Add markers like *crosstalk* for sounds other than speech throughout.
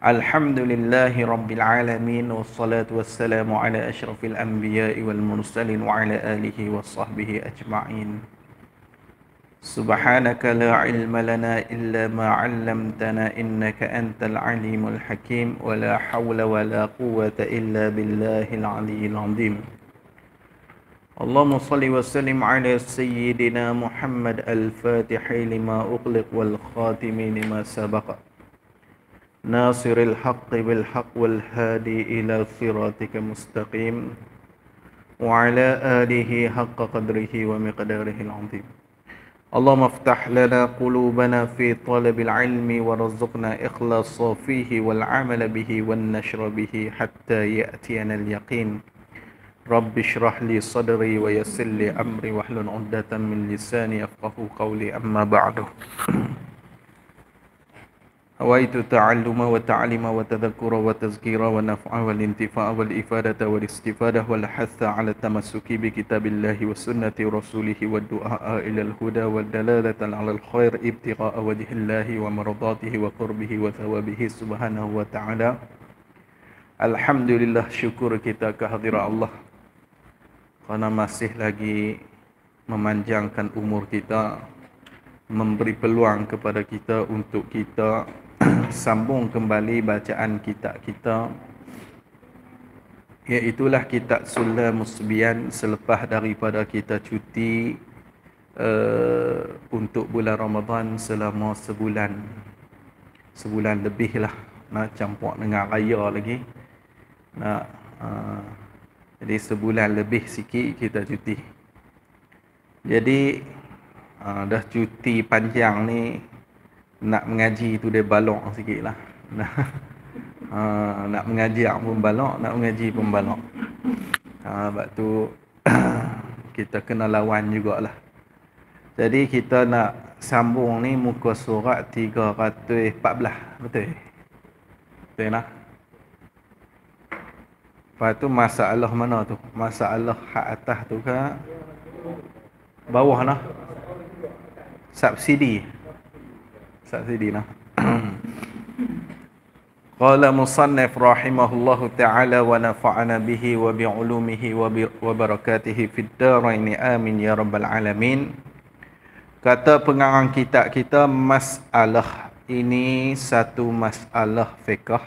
الحمد لله رب العالمين والصلاة والسلام على أشرف الأنبياء والمرسلين وعلى آله وصحبه أجمعين. سبحانك لا علم لنا إلا ما علمتنا إنك أنت العليم الحكيم ولا حول ولا قوة إلا بالله العلي العظيم. اللهم صل وسلم على سيدنا محمد الفاتح لما أغلق والخاتم لما سبق. ناصر الحق بالحق والهادي إلى صراطك مستقيم وعلى آله حق قدره ومقداره العظيم. اللهم افتح لنا قلوبنا في طلب العلم ورزقنا إخلاص فيه والعمل به والنشر به حتى يأتينا اليقين. رب اشرح لي صدري ويسر لي أمري واحلل عقدة من لساني يفقه قولي أما بعد. هويت التعلم والتعليم والتذكر والتذكير والنفع والانتفاع والإفادة والاستفادة والحث على التمسك بكتاب الله وسنة رسوله والدعاء إلى الهدى والدلالة على الخير ابتغاء وجه الله ومرضاته وقربه وثوابه سبحانه وتعالى Alhamdulillah syukur kita kehadiran Allah kerana masih lagi memanjangkan umur kita memberi peluang kepada kita untuk kita *clears throat* sambung kembali bacaan kitab kita iaitulah kitab Sulla Musbian selepas daripada kita cuti uh, untuk bulan Ramadan selama sebulan. Sebulan lebih lah nak campur dengan raya lagi. Nak uh, jadi sebulan lebih sikit kita cuti. Jadi uh, dah cuti panjang ni nak mengaji tu dia balok sikit lah *laughs* ha, nak mengajar pun balok nak mengaji pun balok ha, sebab tu *clears throat* kita kena lawan jugalah jadi kita nak sambung ni muka surat 314 betul betul lah Lepas tu masalah mana tu? Masalah hak atas tu ke? Bawah lah. Subsidi. Subsidi lah. *clears throat* Qala musannif rahimahullahu ta'ala wa nafa'ana bihi wa bi'ulumihi wa, bi wa barakatihi fid darain amin ya rabbal alamin. Kata pengarang kitab kita masalah ini satu masalah fiqh.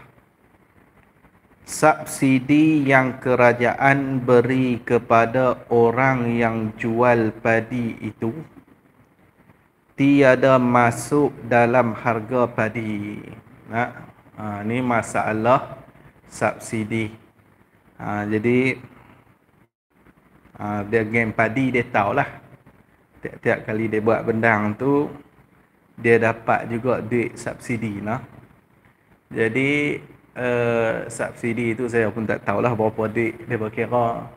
Subsidi yang kerajaan beri kepada orang yang jual padi itu tiada masuk dalam harga padi. Nah, ha, ni masalah subsidi. Ha, jadi ha, dia game padi dia tahulah. Tiap-tiap kali dia buat bendang tu dia dapat juga duit subsidi nah. Jadi uh, subsidi tu saya pun tak tahulah berapa duit dia berkira.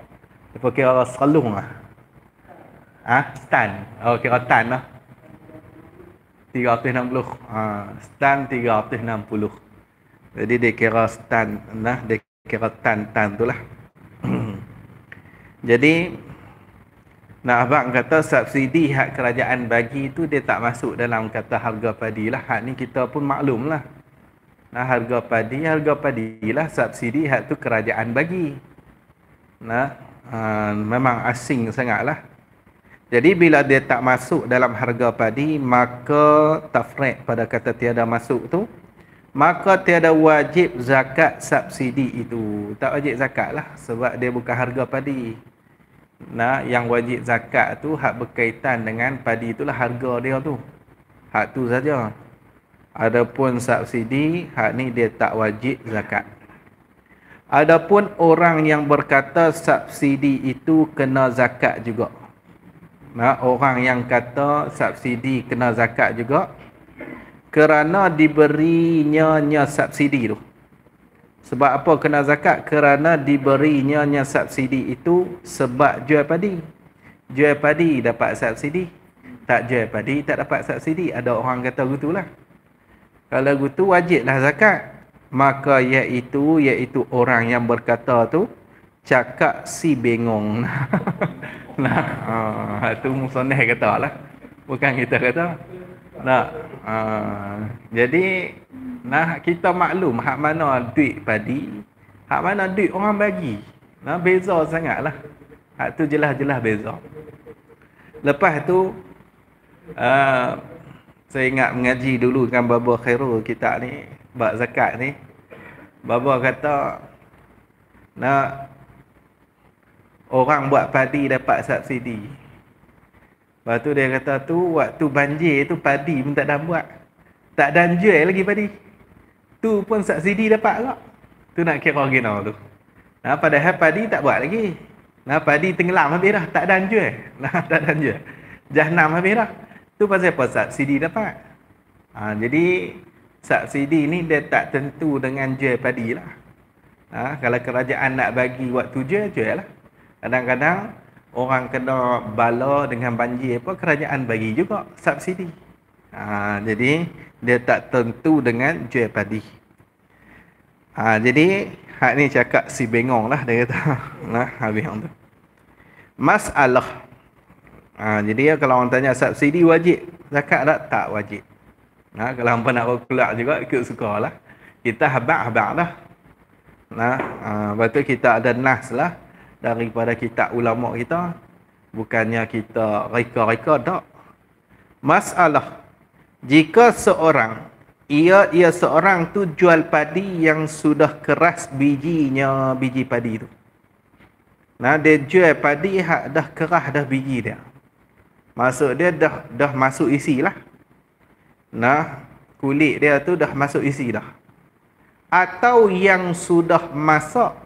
Dia berkira selung lah. Ah, ha? stand. Oh, kira tan lah. 360 ha, stand 360 jadi dia kira stand nah dia kira tan tan tu lah. *clears throat* Jadi nak abang kata subsidi hak kerajaan bagi tu dia tak masuk dalam kata harga padi lah. Hak ni kita pun maklum lah. Nah harga padi harga padi lah subsidi hak tu kerajaan bagi. Nah ha, memang asing sangat lah jadi bila dia tak masuk dalam harga padi, maka tafriq pada kata tiada masuk tu, maka tiada wajib zakat subsidi itu. Tak wajib zakat lah sebab dia bukan harga padi. Nah, yang wajib zakat tu hak berkaitan dengan padi itulah harga dia tu. Hak tu saja. Adapun subsidi, hak ni dia tak wajib zakat. Adapun orang yang berkata subsidi itu kena zakat juga. Nah, orang yang kata subsidi kena zakat juga kerana diberinya nya subsidi tu. Sebab apa kena zakat? Kerana diberinya subsidi itu sebab jual padi. Jual padi dapat subsidi. Tak jual padi tak dapat subsidi. Ada orang kata gitulah. Kalau gitu wajiblah zakat. Maka iaitu iaitu orang yang berkata tu cakap si bengong. *laughs* nah, ha, tu musoneh kata lah. Bukan kita kata. Nah, ha, jadi Nah, kita maklum hak mana duit padi, hak mana duit orang bagi. Nah, beza sangatlah. Hak tu jelas-jelas beza. Lepas tu uh, saya ingat mengaji dulu dengan Baba Khairul kita ni, bab zakat ni. Baba kata nak orang buat padi dapat subsidi. Lepas tu dia kata tu waktu banjir tu padi pun tak ada buat. Tak ada jual lagi padi. Tu pun subsidi dapat tak? Tu nak kira gina tu. Nah, padahal padi tak buat lagi. Nah, padi tenggelam habis dah. Tak ada jual. *laughs* Nah, tak ada jual. Jahanam habis dah. Tu pasal apa subsidi dapat? Ha, jadi, subsidi ni dia tak tentu dengan jual padi lah. Ha, kalau kerajaan nak bagi waktu jual, jual lah. Kadang-kadang, orang kena bala dengan banjir apa, kerajaan bagi juga subsidi. Ha, jadi, dia tak tentu dengan jual padi. Ha, jadi hak ni cakap si bengong lah dia kata. *laughs* Nah, habis tu. Masalah. Ha, jadi kalau orang tanya subsidi wajib, zakat tak? Tak wajib. Ha, kalau hampa nak keluar juga ikut suka lah. Kita habak-habak lah. Nah, ha, lepas tu kita ada nas lah daripada kita ulama kita. Bukannya kita reka-reka tak. Masalah jika seorang ia ia seorang tu jual padi yang sudah keras bijinya biji padi tu nah dia jual padi hak dah keras dah biji dia maksud dia dah dah masuk isi lah nah kulit dia tu dah masuk isi dah atau yang sudah masak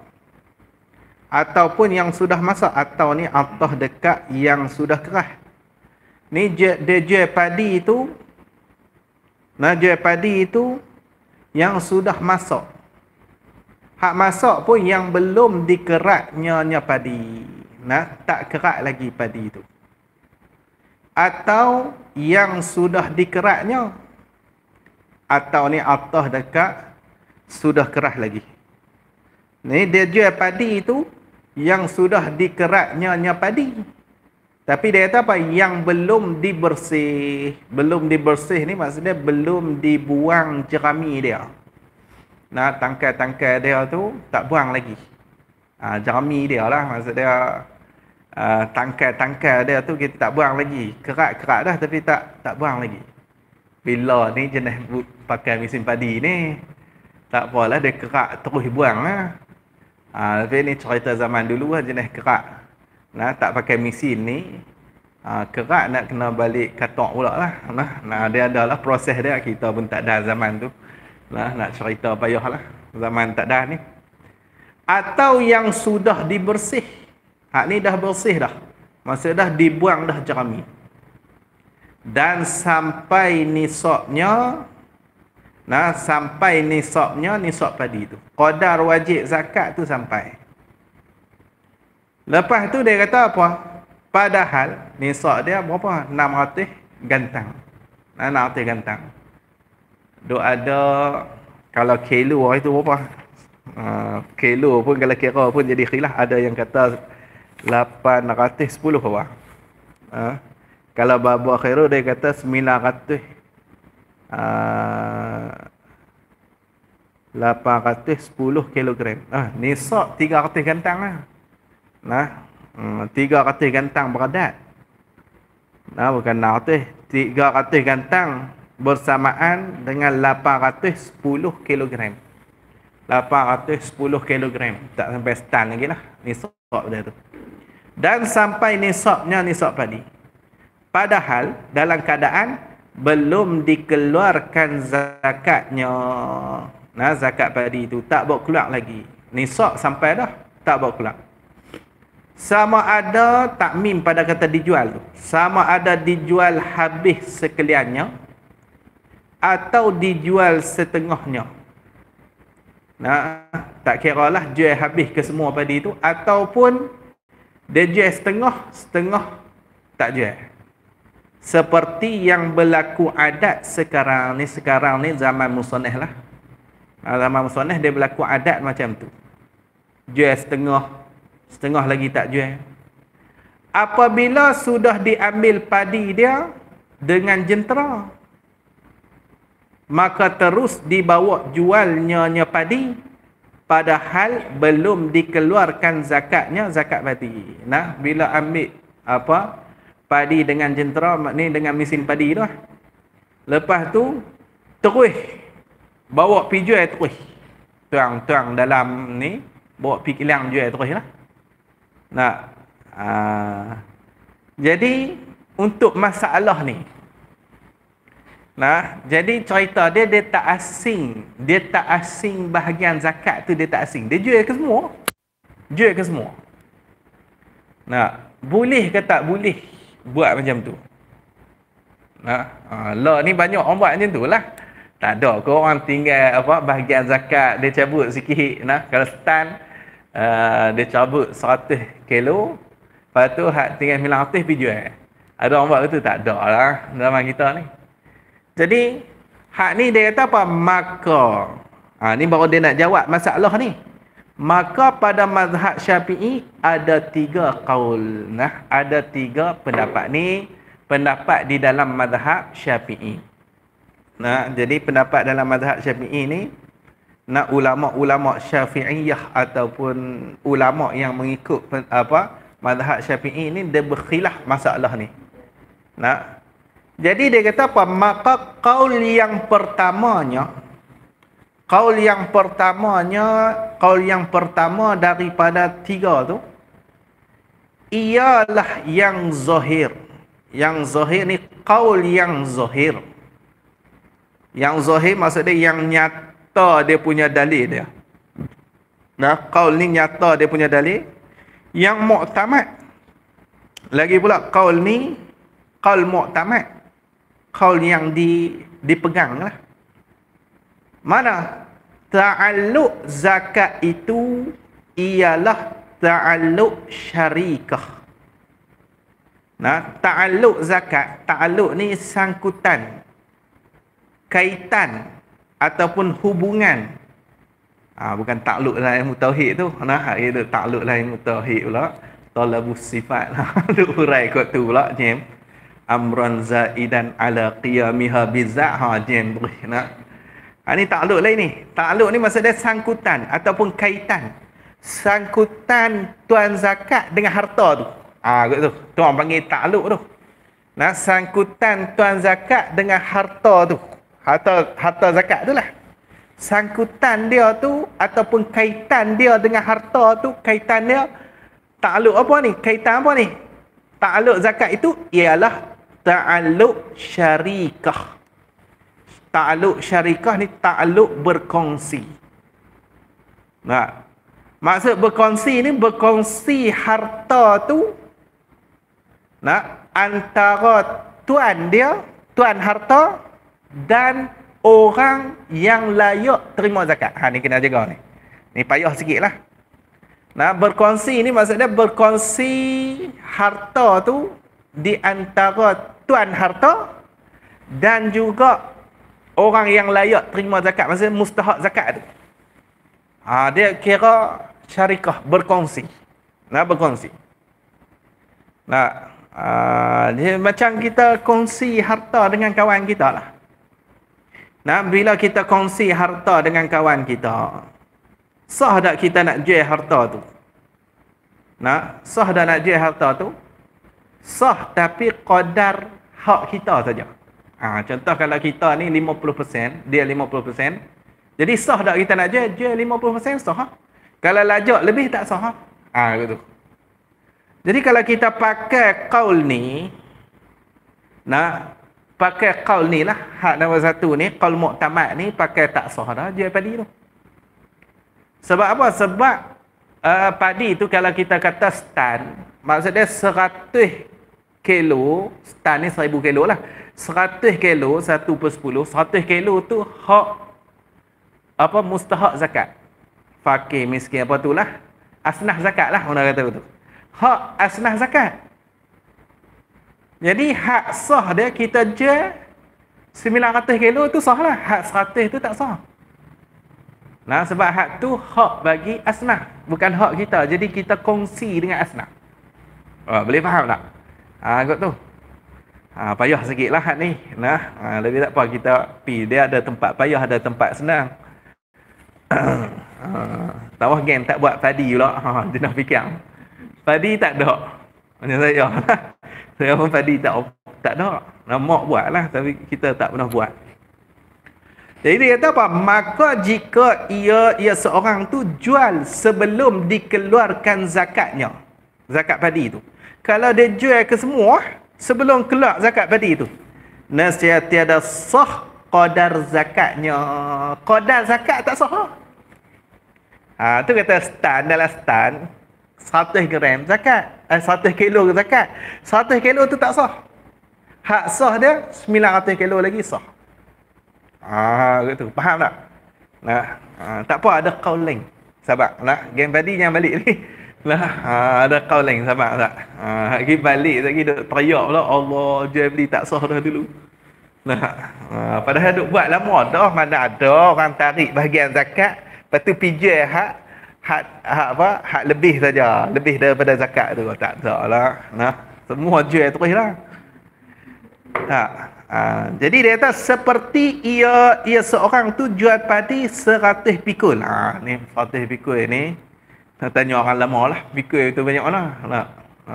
ataupun yang sudah masak atau ni atau dekat yang sudah keras ni dia jual padi itu Najis padi itu yang sudah masuk. Hak masuk pun yang belum dikeraknya nya padi. Nah, tak kerak lagi padi itu. Atau yang sudah dikeraknya. Atau ni atas dekat sudah keras lagi. Ni dia jual padi itu yang sudah dikeraknya nya padi. Tapi dia kata apa? Yang belum dibersih. Belum dibersih ni maksudnya belum dibuang jerami dia. Nah, tangkai-tangkai dia tu tak buang lagi. Ha, jerami dia lah maksud dia. Uh, tangkai-tangkai dia tu kita tak buang lagi. Kerak-kerak dah tapi tak tak buang lagi. Bila ni jenis pakai mesin padi ni. Tak apalah dia kerak terus buang lah. Ha, tapi ni cerita zaman dulu lah jenis kerak. Nah tak pakai mesin ni ha, kerak nak kena balik katok pula lah. Nah, nah dia adalah proses dia. Kita pun tak ada zaman tu. Nah nak cerita payah lah. Zaman tak ada ni. Atau yang sudah dibersih. Hak ni dah bersih dah. Maksud dah dibuang dah jerami. Dan sampai nisabnya nah sampai nisabnya nisab padi tu qadar wajib zakat tu sampai Lepas tu dia kata apa? Padahal nisab dia berapa? 600 gantang. 600 gantang. Duk ada kalau kilo itu berapa? Uh, kilo pun kalau kira pun jadi khilaf ada yang kata 810 apa? Uh, kalau babu akhiru dia kata 900 uh, 810 kilogram. Ah, nisab 300 gantang lah. Nah, hmm, tiga ratus gantang beradat. Nah, bukan nak ratus. Tiga ratus gantang bersamaan dengan lapan ratus sepuluh kilogram. Lapan ratus sepuluh kilogram. Tak sampai setan lagi lah. Nisab dia tu. Dan sampai nisabnya nisab padi. Padahal dalam keadaan belum dikeluarkan zakatnya. Nah, zakat padi itu tak bawa keluar lagi. Nisab sampai dah, tak bawa keluar sama ada takmim pada kata dijual tu sama ada dijual habis sekaliannya atau dijual setengahnya Nah, tak kira lah jual habis ke semua padi tu ataupun dia jual setengah, setengah tak jual. Seperti yang berlaku adat sekarang ni, sekarang ni zaman musoneh lah. Nah, zaman musoneh dia berlaku adat macam tu. Jual setengah, setengah lagi tak jual. Apabila sudah diambil padi dia dengan jentera, maka terus dibawa jualnya nya padi padahal belum dikeluarkan zakatnya zakat padi nah bila ambil apa padi dengan jentera ni dengan mesin padi tu lah. lepas tu terus bawa pi jual terus tuang-tuang dalam ni bawa pi kilang jual terus lah nah aa, jadi untuk masalah ni Nah, jadi cerita dia dia tak asing. Dia tak asing bahagian zakat tu dia tak asing. Dia jual ke semua? Jual ke semua? Nah, boleh ke tak boleh buat macam tu? Nah, ha, lah ni banyak orang buat macam tu lah. Tak ada ke orang tinggal apa bahagian zakat dia cabut sikit nah kalau stan uh, dia cabut 100 kilo lepas tu hak tinggal 900 pergi jual. Ada orang buat tu tak ada lah dalam kita ni. Jadi hak ni dia kata apa? Maka. Ha, ni baru dia nak jawab masalah ni. Maka pada mazhab syafi'i ada tiga kaul. Nah, ada tiga pendapat ni. Pendapat di dalam mazhab syafi'i. Nah, jadi pendapat dalam mazhab syafi'i ni. Nak ulama-ulama syafi'iyah ataupun ulama yang mengikut apa mazhab syafi'i ni dia berkhilaf masalah ni. Nah, jadi dia kata apa? Maka kaul yang pertamanya kaul yang pertamanya kaul yang pertama daripada tiga tu ialah yang zahir. Yang zahir ni kaul yang zahir. Yang zahir maksudnya yang nyata dia punya dalil dia. Nah, kaul ni nyata dia punya dalil. Yang muktamad. Lagi pula kaul ni kaul muktamad kaul yang di, dipegang lah. Mana? Ta'alluq zakat itu ialah ta'alluq syarikah. Nah, ta'alluq zakat, ta'alluq ni sangkutan, kaitan ataupun hubungan. Ha, bukan takluk lah ilmu tu. Nah, itu takluk lah ilmu tauhid pula. Talabus sifat *laughs* lah. Lu urai kot tu pula, jem amran zaidan ala qiyamiha bizah ha jen boleh nak ha, ni takluk lain ni takluk ni maksud dia sangkutan ataupun kaitan. Sangkutan tuan zakat dengan harta tu. Ah ha, tu. Tu orang panggil takluk tu. Nah sangkutan tuan zakat dengan harta tu. Harta harta zakat tu lah. Sangkutan dia tu ataupun kaitan dia dengan harta tu kaitan dia takluk apa ni? Kaitan apa ni? Takluk zakat itu ialah ta'alluq syarikah. Ta'alluq syarikah ni ta'alluq berkongsi. Nah. Maksud berkongsi ni berkongsi harta tu nah antara tuan dia, tuan harta dan orang yang layak terima zakat. Ha ni kena jaga ni. Ni payah sikitlah. Nah, berkongsi ni maksudnya berkongsi harta tu di antara tuan harta dan juga orang yang layak terima zakat maksudnya mustahak zakat tu. Ha, dia kira syarikah berkongsi. Nah berkongsi. Nah ha, dia macam kita kongsi harta dengan kawan kita lah. Nah bila kita kongsi harta dengan kawan kita sah tak kita nak jual harta tu? Nah sah tak nak jual harta tu? Sah tapi qadar hak kita saja. Ha, contoh kalau kita ni 50%, dia 50%. Jadi sah tak kita nak jual? Jual 50% sah. Ha? Kalau lajak lebih tak sah. Ha, ha gitu. Jadi kalau kita pakai kaul ni, nah, pakai kaul ni lah, hak nombor satu ni, kaul muktamad ni, pakai tak sah dah, jual padi tu. Sebab apa? Sebab uh, padi tu kalau kita kata stand, maksudnya 100 kilo, stan ni seribu kilo lah. Seratus kilo, satu per sepuluh. Seratus kilo tu hak apa mustahak zakat. fakir, miskin apa tu lah. Asnah zakat lah orang kata betul. Hak asnah zakat. Jadi hak sah dia kita jual 900 kilo tu sah lah. Hak 100 tu tak sah. Nah sebab hak tu hak bagi asnah. Bukan hak kita. Jadi kita kongsi dengan asnah. Oh, boleh faham tak? Ha, kot tu. Ha, payah sikit lah ni. Nah, ha, lebih tak apa kita pi. Dia ada tempat payah, ada tempat senang. *coughs* ha, tawah game tak buat padi pula. Ha, *laughs* dia nak fikir. Padi tak ada. Macam saya. *laughs* saya pun padi tak tak ada. Nak buat lah. Tapi kita tak pernah buat. Jadi dia kata apa? Maka jika ia ia seorang tu jual sebelum dikeluarkan zakatnya. Zakat padi tu. Kalau dia jual ke semua sebelum keluar zakat padi tu. Nasihat tiada sah qadar zakatnya. Qadar zakat tak sah. Ha, tu kata stand dalam stand 100 gram zakat. Eh, 100 kilo zakat. 100 kilo tu tak sah. Hak sah dia 900 kilo lagi sah. Ah, gitu. Faham tak? Nah, ah, tak apa ada kau lain. Sabar. Nah, game tadi yang balik ni. *laughs* Lah, ah, ada kau lain sabar tak? Ah, lagi balik lagi duk teriak pula Allah jual beli tak sah dah dulu. Nah, ah, padahal duk buat lama dah mana ada orang tarik bahagian zakat, lepas tu pijai hak hak hak apa? Hak lebih saja, lebih daripada zakat tu tak ada lah. Nah, semua jual teruslah. Tak. Ha, jadi dia kata seperti ia ia seorang tu jual padi seratus pikul. Ha, ni seratus pikul ni. Tanya orang lama lah. Pikul tu banyak mana? Nak. Ha,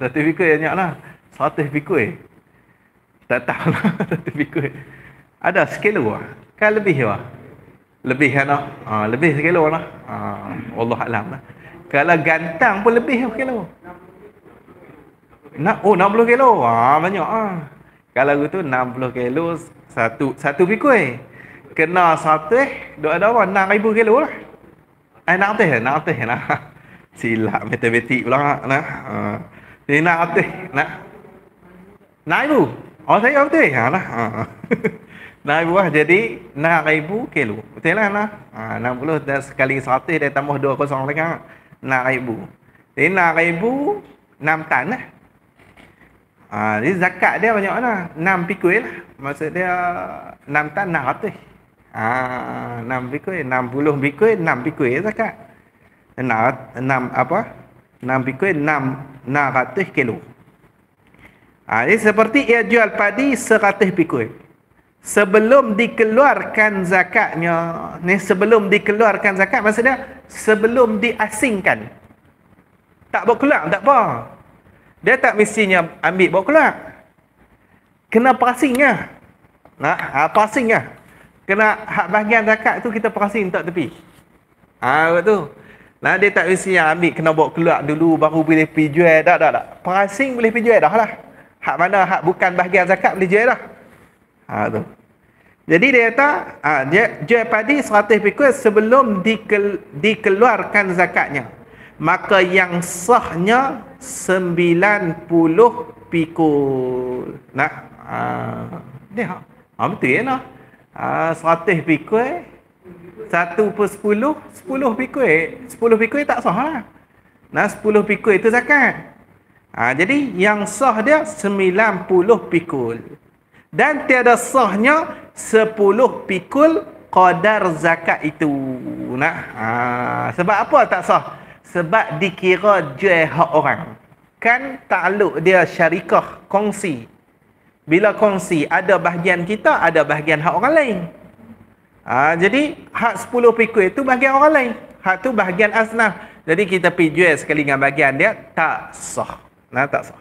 seratus pikul banyak lah. Seratus pikul. Tak tahu lah. *laughs* Seratus pikul. Ada sekilo lah. Kan lebih lah. Lebih kan lah. Ha, lebih sekilo lah. Ha, Allah Alam lah. Kalau gantang pun lebih sekilo. Nak, oh 60 kilo. Ha, banyak lah. Kalau tu 60 kilo satu satu pikul. Kena satu duk ada apa? 6000 kilo lah. Eh nak teh, nak teh nak. Silap matematik pula nak. Ha. Ni nak teh, nak. Nak ibu. Oh saya betul ha lah. Ha. *laughs* Nak ibu lah jadi 6000 kilo. Betul lah nah. Ha 60 dan sekali 100 dia tambah 2 kosong lagi. 6000. Jadi 6000 6 tan lah. Ha, jadi zakat dia banyak mana? 6 pikul lah. Maksud dia 6 tan 600. Ha, 6 pikul, 60 pikul, 6 pikul zakat. 6, 6 apa? 6 pikul, 6, 600 kilo. Ha, jadi seperti ia jual padi 100 pikul. Sebelum dikeluarkan zakatnya, ni sebelum dikeluarkan zakat, maksudnya sebelum diasingkan. Tak boleh keluar, tak apa. Dia tak mestinya ambil bawa keluar. Kena passingnya. Nah, ha, passingnya. Kena hak bahagian zakat tu kita passing tak tepi. Ah ha, tu. Nah dia tak mestinya ambil kena bawa keluar dulu baru boleh pergi jual dah dah dah. Passing boleh pergi jual dah lah. Hak mana hak bukan bahagian zakat boleh jual dah. Ha tu. Jadi dia kata, ha, dia jual padi 100 pikul sebelum dikel, dikeluarkan zakatnya maka yang sahnya 90 pikul. Nah, ah dia. Ah betul ya nah. Ah 100 pikul satu per 10, 10 pikul. 10 pikul tak sah lah. Nah, 10 pikul itu zakat. Ah jadi yang sah dia 90 pikul. Dan tiada sahnya 10 pikul qadar zakat itu. Nah, ah, sebab apa tak sah? sebab dikira jual hak orang kan takluk dia syarikah kongsi bila kongsi ada bahagian kita ada bahagian hak orang lain ha, jadi hak 10 pikul itu bahagian orang lain hak tu bahagian asnaf jadi kita pergi jual sekali dengan bahagian dia tak sah nah tak sah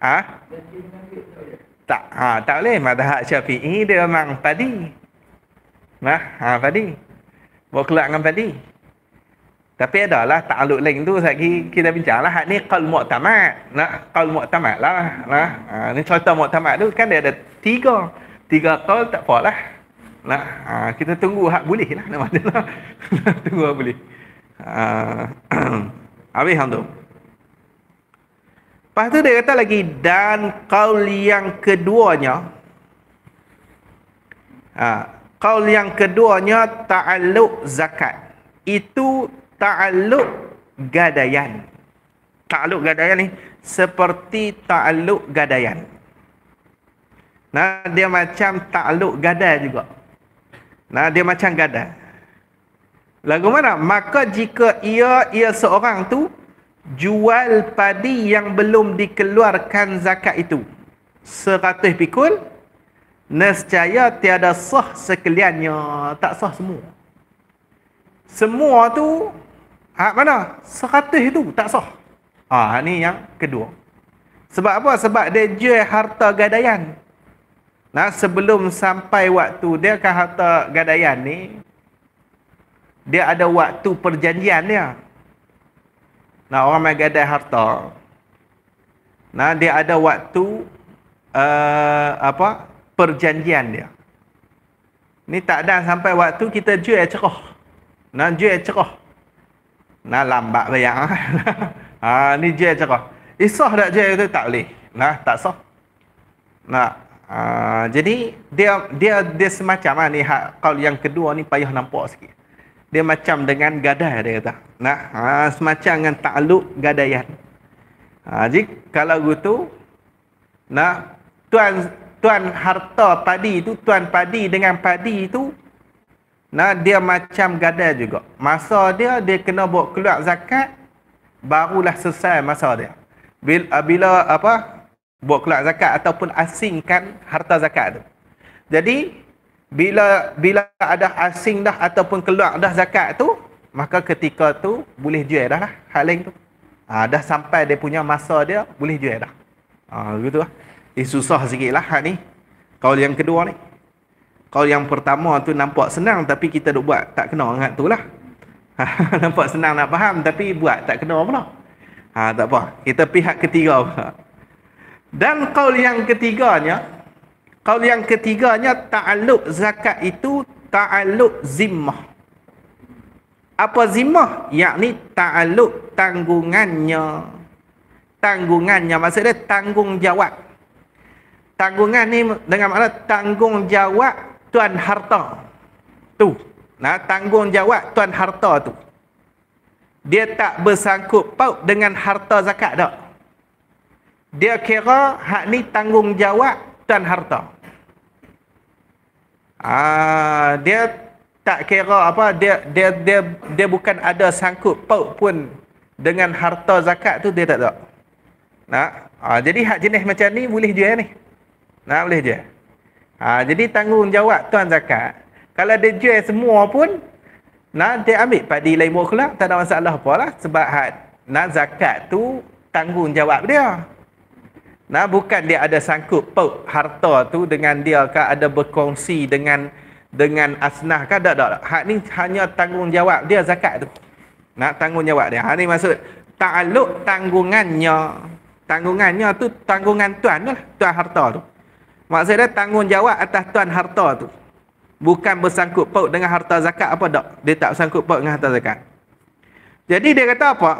ha? tak ha, tak boleh madhab syafi'i dia memang padi nah ha, padi bawa keluar dengan padi tapi adalah takluk lain tu lagi kita bincang lah. Hak ni qaul mu'tamad. Nak qaul mu'tamad lah. Nah, ha, ni contoh mu'tamad tu kan dia ada tiga. Tiga qaul tak apa Nah, ha, kita tunggu hak boleh lah. Nama dia lah. *laughs* tunggu hak boleh. Ha, *clears throat* habis hang tu. Lepas tu dia kata lagi dan qaul yang keduanya ha, Kaul yang keduanya ta'alluq zakat. Itu ta'alluq gadaian. Ta'alluq gadaian ni seperti ta'alluq gadaian. Nah, dia macam ta'alluq gadai juga. Nah, dia macam gadai. Lagu mana? Maka jika ia ia seorang tu jual padi yang belum dikeluarkan zakat itu. Seratus pikul nescaya tiada sah sekaliannya. Tak sah semua. Semua tu hak mana? Seratus itu tak sah. Ah ha, ni yang kedua. Sebab apa? Sebab dia jual harta gadaian nah sebelum sampai waktu dia kan harta gadaian ni dia ada waktu perjanjian dia nah orang main gadai harta nah dia ada waktu uh, apa perjanjian dia. Ni tak ada sampai waktu kita jual cerah. Nak jual cerah. Nak lambat bayar. ha, *laughs* ni jual cerah. Isah tak jual tu tak boleh. Nah, tak sah. Nah, ha, jadi dia dia dia semacam ha, ni hak kalau yang kedua ni payah nampak sikit. Dia macam dengan gadai dia kata. Nah, ha, semacam dengan takluk gadaian. Ha, jadi kalau gitu nah tuan tuan harta padi itu, tuan padi dengan padi itu, nah dia macam gada juga. Masa dia, dia kena buat keluar zakat, barulah selesai masa dia. Bila, ah, bila apa, buat keluar zakat ataupun asingkan harta zakat itu. Jadi, bila bila ada asing dah ataupun keluar dah zakat tu, maka ketika tu boleh jual dah lah hal lain tu. Ha, dah sampai dia punya masa dia, boleh jual dah. Ha, gitu lah. Eh susah sikit lah ni. Kaul yang kedua ni. Kaul yang pertama tu nampak senang tapi kita duk buat tak kena ingat tu lah. *laughs* nampak senang nak faham tapi buat tak kena pula. Ha, tak apa. Kita pihak ketiga pula. Dan kaul yang ketiganya, kaul yang ketiganya ta'aluk zakat itu ta'aluk zimmah. Apa zimmah? Yakni ta'aluk tanggungannya. Tanggungannya maksudnya tanggungjawab tanggungan ni dengan makna tanggungjawab tuan harta tu nah tanggungjawab tuan harta tu dia tak bersangkut paut dengan harta zakat dak dia kira hak ni tanggungjawab tuan harta ah dia tak kira apa dia dia dia dia bukan ada sangkut paut pun dengan harta zakat tu dia tak ada nah ah, jadi hak jenis macam ni boleh jual ni nak boleh je. Ha, jadi tanggungjawab tuan zakat. Kalau dia jual semua pun, nak dia ambil padi lain buat kelak, tak ada masalah apa lah. Sebab had, nak zakat tu tanggungjawab dia. Nah, bukan dia ada sangkut paut harta tu dengan dia ke ada berkongsi dengan dengan asnah ke tak tak. Hak ni hanya tanggungjawab dia zakat tu. Nak tanggungjawab dia. Ha ni maksud ta'alluq tanggungannya. Tanggungannya tu tanggungan tuan lah, tuan harta tu. Maksudnya tanggungjawab atas tuan harta tu. Bukan bersangkut paut dengan harta zakat apa tak. Dia tak bersangkut paut dengan harta zakat. Jadi dia kata apa?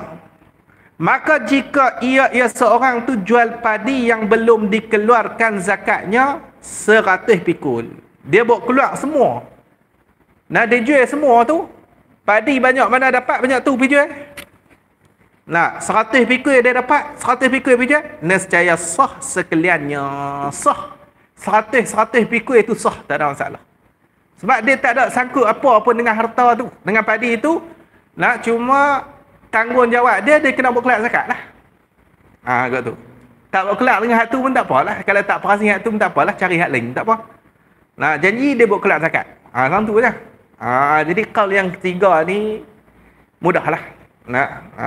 Maka jika ia ia seorang tu jual padi yang belum dikeluarkan zakatnya seratus pikul. Dia bawa keluar semua. Nah dia jual semua tu. Padi banyak mana dapat banyak tu pergi jual. Nah, seratus pikul dia dapat, seratus pikul pergi jual. Nescaya sah sekaliannya. Sah. Seratus-seratus pikul itu sah, tak ada masalah. Sebab dia tak ada sangkut apa pun dengan harta tu, dengan padi itu. Nak cuma tanggungjawab dia, dia kena buat kelak zakat lah. Ha, kot tu. Tak buat kelak dengan hak tu pun tak apalah. Kalau tak perasi hak tu pun tak apalah, cari hak lain, tak apa. Nah, janji dia buat kelak zakat. Ha, macam tu je. Ha, jadi kalau yang ketiga ni, mudahlah. Nah, ha,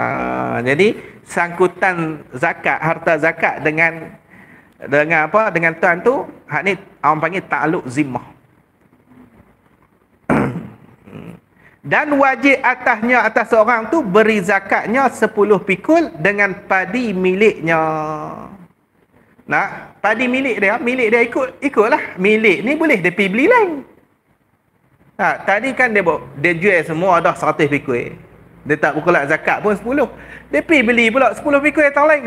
jadi sangkutan zakat, harta zakat dengan dengan apa dengan tuan tu hak ni orang panggil ta'alluq zimmah dan wajib atasnya atas seorang tu beri zakatnya 10 pikul dengan padi miliknya. Nak? Padi milik dia milik dia ikut ikutlah. Milik ni boleh dia pergi beli lain. Ha, tadi kan dia dia jual semua dah 100 pikul. Dia tak buka zakat pun 10 dia pergi beli pula 10 pikul yang lain.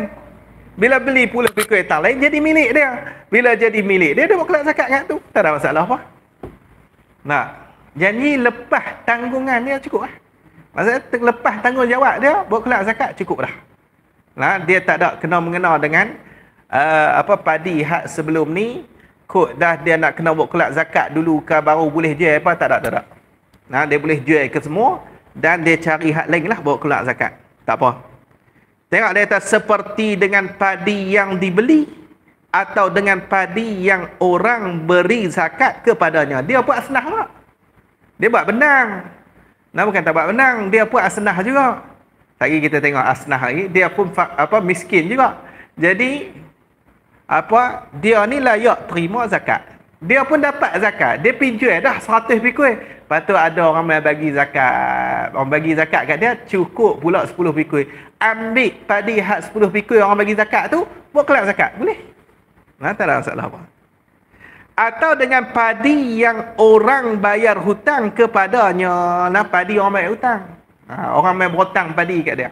Bila beli pula pikul etang lain, jadi milik dia. Bila jadi milik dia, dia kelak zakat kat tu. Tak ada masalah apa. Nak janji lepas tanggungan dia cukup lah. Maksudnya lepas tanggungjawab dia buat kelak zakat cukup dah. Nah, dia tak ada kena mengena dengan uh, apa padi hak sebelum ni kod dah dia nak kena buat kelak zakat dulu ke baru boleh jual apa tak ada tak ada. Nah, dia boleh jual ke semua dan dia cari hak lain lah buat kelak zakat. Tak apa. Tengok dia kata seperti dengan padi yang dibeli atau dengan padi yang orang beri zakat kepadanya. Dia buat asnah tak? Dia buat benang. Nah bukan tak buat benang, dia buat asnah juga. Lagi kita tengok asnah lagi, dia pun apa miskin juga. Jadi apa dia ni layak terima zakat. Dia pun dapat zakat. Dia pinjau dah 100 pikul. Lepas tu ada orang yang bagi zakat. Orang bagi zakat kat dia cukup pula 10 pikul. Ambil padi hak 10 pikul orang bagi zakat tu, buat kelak zakat. Boleh? Nah, tak ada masalah apa. Atau dengan padi yang orang bayar hutang kepadanya. Nah, padi orang bayar hutang. Ha, orang main berhutang padi kat dia.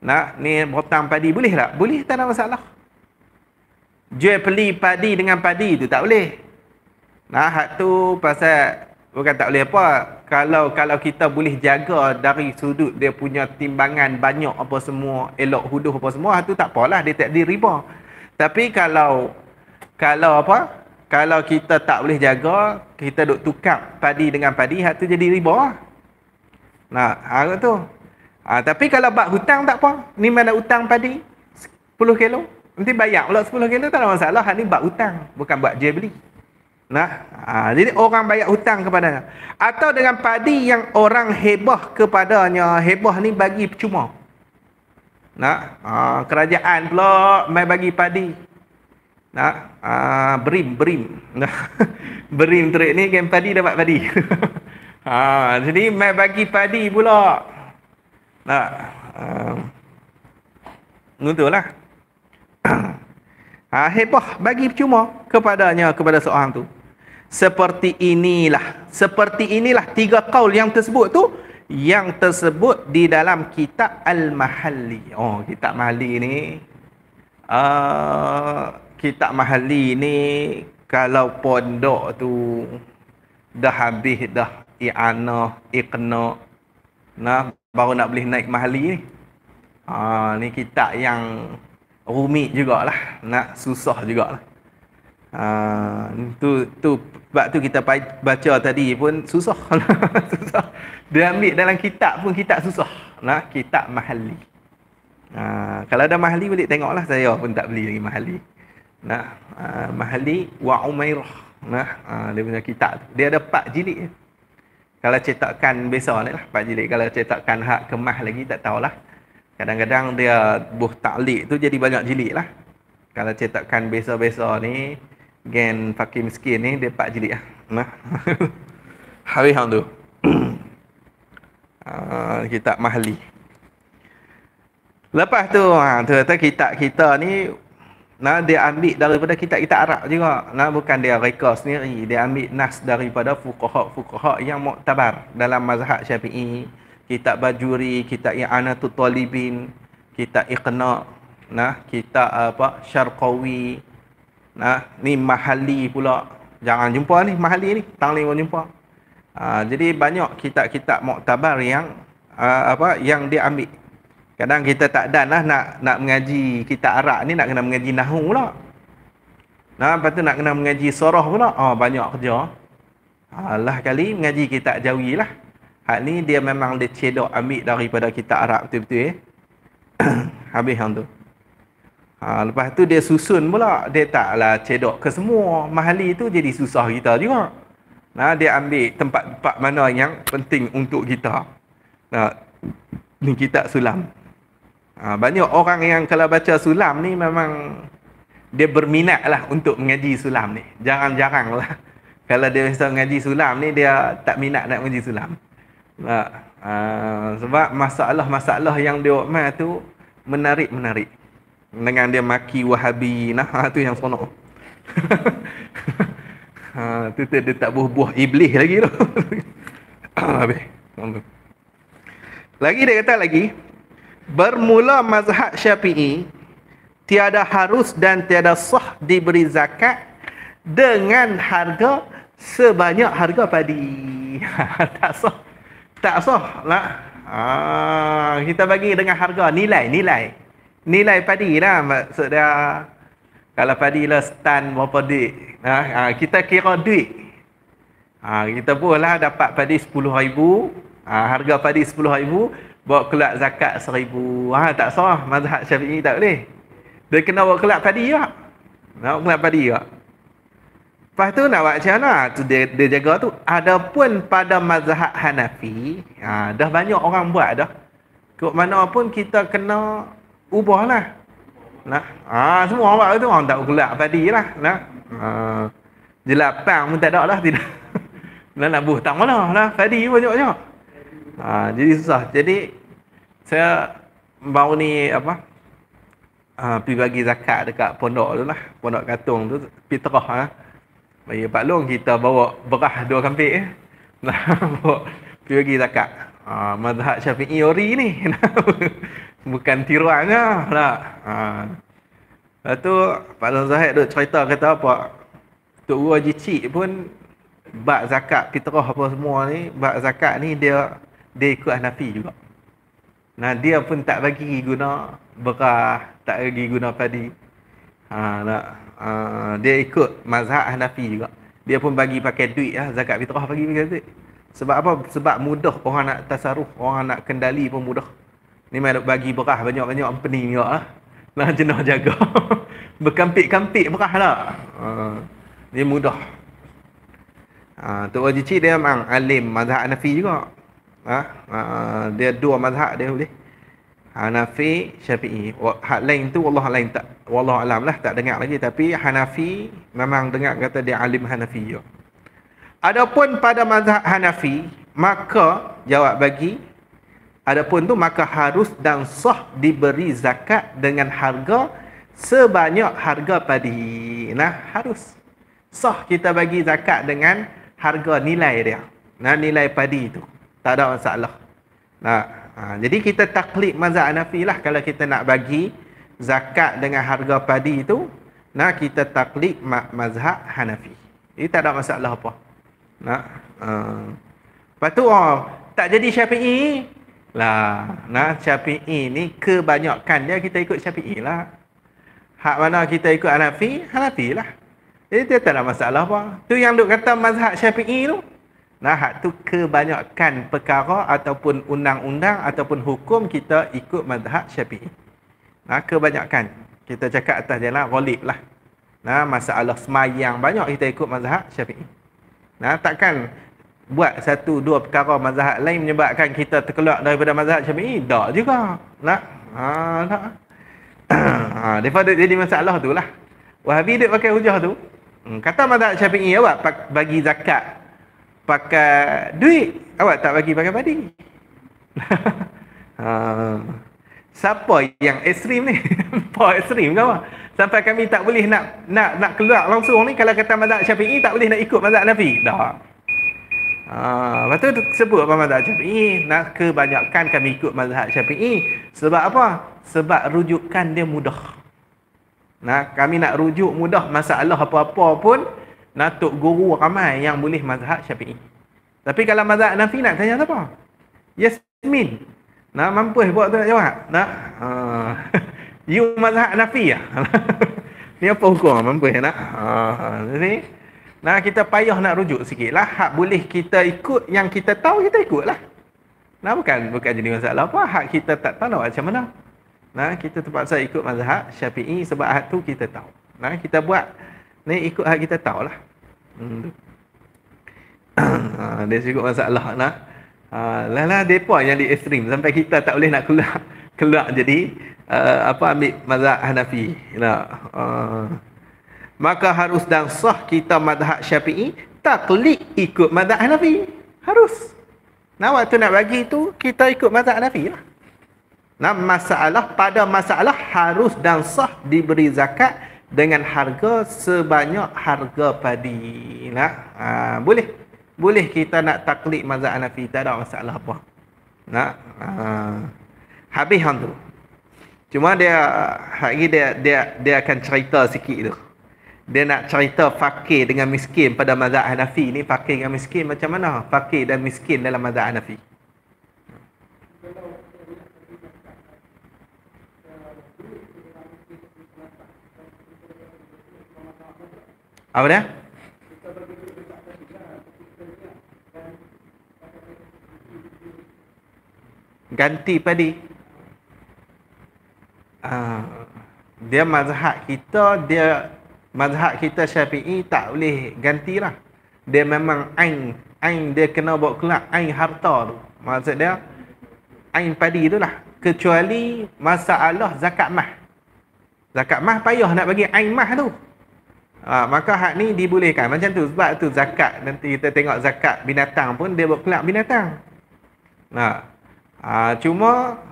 Nah, ni berhutang padi boleh tak? Boleh, tak ada masalah. Jual beli padi dengan padi tu tak boleh. Nah, hak tu pasal bukan tak boleh apa. Kalau kalau kita boleh jaga dari sudut dia punya timbangan banyak apa semua, elok huduh apa semua, tu tak apalah dia tak diriba. Tapi kalau kalau apa? Kalau kita tak boleh jaga, kita duk tukar padi dengan padi, hak tu jadi riba. Lah. Nah, hak tu. Ha, tapi kalau bak hutang tak apa. Ni mana hutang padi? 10 kilo. Nanti bayar pula 10 kilo tak ada masalah. Hak ni buat hutang. Bukan buat jual beli. Nah, ha, jadi orang bayar hutang kepadanya. Atau dengan padi yang orang hebah kepadanya. Hebah ni bagi percuma. Nah, ha, kerajaan pula mai bagi padi. Nah, ha, berim, berim. Nah, *laughs* berim terik ni kan padi dapat padi. ha, *laughs* jadi mai bagi padi pula. Nah, ha, Ngutullah ha, hebah bagi percuma kepadanya kepada seorang tu seperti inilah seperti inilah tiga kaul yang tersebut tu yang tersebut di dalam kitab al-mahalli oh kitab mahalli ni uh, kitab mahalli ni. Kalau pondok tu dah habis dah. I'anah iqna nah baru nak boleh naik mahalli ni. Ha, ni kitab yang rumit jugalah. Nak susah jugalah. Ha, tu tu sebab tu kita baca tadi pun susah. *laughs* Susah. Dia ambil dalam kitab pun kitab susah. Nah kitab mahali ha, kalau ada mahali boleh tengoklah. Saya pun tak beli lagi mahali nah ha, mahali wa umairah nah ha, dia punya kitab dia ada 4 jilid kalau cetakan besar ni lah 4 jilid kalau cetakan hak kemah lagi tak tahulah Kadang-kadang dia buh taklik tu jadi banyak jilid lah. Kalau cetakan biasa-biasa ni, gen fakir miskin ni, dia pak jilid lah. Nah. *laughs* Hari hang tu. uh, *clears throat* kitab mahali. Lepas tu, ha, ternyata kitab kita ni, nah, dia ambil daripada kitab-kitab Arab juga. Nah, bukan dia reka sendiri. Dia ambil nas daripada fuqaha-fuqaha yang muktabar dalam mazhab syafi'i. Kitab bajuri kitab i'anatul talibin kitab iqna nah kitab apa syarqawi. Nah ni mahali pula. Jangan jumpa ni mahali ni. Tang lima jumpa. Ha, jadi banyak kitab-kitab muktabar yang uh, apa yang dia ambil kadang kita tak dan lah nak nak mengaji kitab Arab ni nak kena mengaji nahu pula nah lepas tu nak kena mengaji sorah pula oh banyak kerja Allah kali mengaji kitab jawi lah Hak ni dia memang dia cedok ambil daripada kitab Arab betul-betul eh. *coughs* Habis hang tu. Ha, lepas tu dia susun pula. Dia taklah cedok ke semua. Mahali tu jadi susah kita juga. Nah, dia ambil tempat-tempat mana yang penting untuk kita. Nah, ni kitab sulam. Ha, banyak orang yang kalau baca sulam ni memang dia berminat lah untuk mengaji sulam ni. Jarang-jarang lah. *laughs* Kalau dia bisa mengaji sulam ni, dia tak minat nak mengaji sulam. Tak. Uh, sebab masalah-masalah yang dia buat tu menarik-menarik. Dengan dia maki Wahabi nah ha, tu yang sonok. *laughs* ha tu tu dia tak buah-buah iblis lagi tu. *laughs* Habis. lagi dia kata lagi bermula mazhab Syafi'i tiada harus dan tiada sah diberi zakat dengan harga sebanyak harga padi. *laughs* tak sah. Tak sah lah. Ah, kita bagi dengan harga nilai, nilai. Nilai padi lah maksud dia. Kalau padi lah stand berapa duit. Ha, ha, kita kira duit. Ha, kita pun lah dapat padi RM10,000. Ha, harga padi RM10,000. Bawa kelak zakat RM1,000. Ha, tak sah. Mazhab syafi'i tak boleh. Dia kena bawa kelak padi juga. Nak bawa kelak padi juga. Lepas tu nak buat macam mana? Tu dia, dia jaga tu. Adapun pada mazhab Hanafi, ha, dah banyak orang buat dah. Kok mana pun kita kena ubah lah. Nah, ha, semua orang buat tu orang tak gelak padi lah. Nah, ha, jelapang pun tak ada lah tidak. *laughs* Nak nak buh tak mana lah. Padi banyak-banyak. Ha, jadi susah. Jadi saya baru ni apa? Ha, pergi bagi zakat dekat pondok tu lah. Pondok Katung tu. Fitrah ha. Bagi Pak Long kita bawa berah dua kampik. Eh. *laughs* Nah, bawa pergi bagi zakat. Ha, mazhab syafi'i ori ni. *laughs* Bukan tiruannya lah. Ha. Lepas tu Pak Long Zahid tu cerita kata apa. Tok Guru Haji Cik pun bak zakat fitrah apa semua ni, bak zakat ni dia dia ikut Hanafi juga. Nah dia pun tak bagi guna berah, tak bagi guna padi. Ha nak uh, dia ikut mazhab Hanafi juga. Dia pun bagi pakai duit lah, zakat fitrah bagi pakai. Sebab apa? Sebab mudah orang nak tasarruf, orang nak kendali pun mudah. Ni mai bagi berah banyak-banyak pening juga lah. *laughs* Lah jenah jaga. Berkampik-kampik berah lah. Uh, dia mudah. Ha, Tok Haji Cik dia memang alim mazhab Hanafi juga. Ha? ha? dia dua mazhab dia boleh. Hanafi, Syafi'i. Hak lain tu Allah lain tak wallah alam lah tak dengar lagi tapi Hanafi memang dengar kata dia alim Hanafi juga. Adapun pada mazhab Hanafi, maka jawab bagi adapun tu maka harus dan sah diberi zakat dengan harga sebanyak harga padi. Nah, harus sah kita bagi zakat dengan harga nilai dia. Nah, nilai padi itu. Tak ada masalah. Nah, ha, jadi kita taklid mazhab Hanafi lah kalau kita nak bagi zakat dengan harga padi itu, nah kita taklid mazhab Hanafi. Ini tak ada masalah apa. Nah, uh, lepas tu oh, tak jadi Syafi'i lah. Nah, Syafi'i ni kebanyakan dia kita ikut Syafi'i lah. Hak mana kita ikut Hanafi, Hanafi lah. Jadi dia tak ada masalah apa. Tu yang duk kata mazhab syafi'i tu. Nah, hak tu kebanyakan perkara ataupun undang-undang ataupun hukum kita ikut mazhab syafi'i. Nah, kebanyakan. Kita cakap atas jalan ghalib lah. Nah, masalah semayang banyak kita ikut mazhab syafi'i. Nah, takkan buat satu dua perkara mazhab lain menyebabkan kita terkeluar daripada mazhab syafi'i? Tak juga. Nah, ha, tak. *clears throat* ha, daripada jadi masalah tu lah. Wahabi dia pakai hujah tu, Hmm, kata mazhab Syafi'i awak bagi zakat pakai duit, awak tak bagi pakai padi. ha. *laughs* Siapa yang ekstrim ni? *laughs* Apa ekstrim apa? Sampai kami tak boleh nak nak nak keluar langsung ni kalau kata mazhab Syafi'i tak boleh nak ikut mazhab Nafi. Dah. Ha, lepas tu sebut apa mazhab Syafi'i? Nak kebanyakan kami ikut mazhab Syafi'i. Sebab apa? Sebab rujukan dia mudah. Nah, kami nak rujuk mudah masalah apa-apa pun Natuk guru ramai yang boleh mazhab syafi'i. Tapi kalau mazhab Nafi nak tanya siapa? Yasmin. Nah, mampu buat tu nak jawab? Nah, uh, *laughs* you mazhab Nafi ya? *laughs* Ni apa hukum? Mampu nak? Uh, jadi, nah kita payah nak rujuk sikit lah. Hak boleh kita ikut yang kita tahu, kita ikut lah. Nah, bukan, bukan jadi masalah apa. Hak kita tak tahu macam mana. Nah, kita terpaksa ikut mazhab Syafi'i sebab hak tu kita tahu. Nah, kita buat ni ikut hak kita tahu lah. Hmm. ha, dia ikut masalah nah. Ha, lah lah depa yang di ekstrim sampai kita tak boleh nak keluar *laughs* keluar jadi uh, apa ambil mazhab Hanafi. Nah. Uh, maka harus dan sah kita mazhab Syafi'i taklid ikut mazhab Hanafi. Harus. Nah, waktu nak bagi tu kita ikut mazhab Hanafi lah. Nah, masalah pada masalah harus dan sah diberi zakat dengan harga sebanyak harga padi. Nah, ha, boleh. Boleh kita nak taklid mazhab Hanafi, tak ada masalah apa. Nah, ha, habis hang tu. Cuma dia hari dia dia dia akan cerita sikit tu. dia nak cerita fakir dengan miskin pada mazhab Hanafi ni fakir dengan miskin macam mana? Fakir dan miskin dalam mazhab Hanafi. Apa dia? Ganti padi. Uh, dia mazhab kita, dia mazhab kita syafi'i tak boleh gantilah. Dia memang ain ain dia kena bawa keluar ain harta tu. Maksud dia ain padi tu lah. Kecuali masalah zakat mah. Zakat mah payah nak bagi ain mah tu ha, maka hak ni dibolehkan macam tu sebab tu zakat nanti kita tengok zakat binatang pun dia bawa keluar binatang nah ha, cuma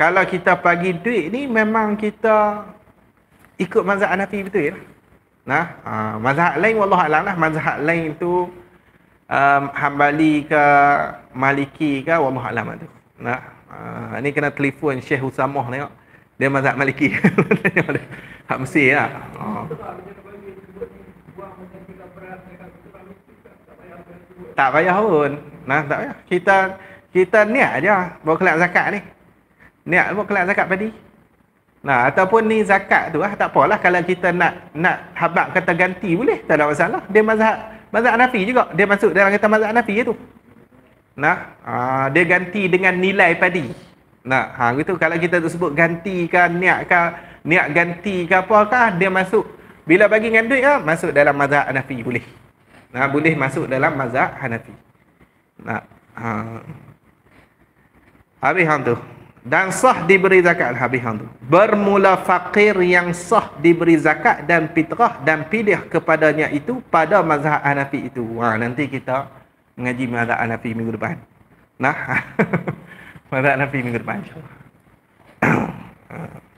kalau kita bagi duit ni memang kita ikut mazhab Hanafi betul lah. Nah, uh, mazhab lain wallah alam lah. Mazhab lain tu um, Hambali ke Maliki ke wallah alam tu. Nah, uh, ni kena telefon Syekh Usamah tengok. Dia mazhab Maliki. *laughs* Hak Mesir lah. Uh. Tak payah pun. Nah, tak payah. Kita kita niat aja bawa kelak zakat ni. Niat bawa kelak zakat padi. Nah, ataupun ni zakat tu ah tak apalah kalau kita nak nak habaq kata ganti boleh, tak ada masalah. Dia mazhab mazhab Hanafi juga. Dia masuk dalam kata mazhab Hanafi itu. Nah, aa, ah, dia ganti dengan nilai padi. Nah, ha gitu kalau kita tu sebut ganti kan niat ganti ke apakah dia masuk bila bagi dengan duit ah masuk dalam mazhab Hanafi boleh. Nah, boleh masuk dalam mazhab Hanafi. Nah, ha. Habis hang tu dan sah diberi zakat habis tu. Bermula fakir yang sah diberi zakat dan fitrah dan pilih kepadanya itu pada mazhab Hanafi itu. Wah, nanti kita mengaji mazhab Hanafi minggu depan. Nah. *laughs* mazhab Hanafi minggu depan insya *clears throat*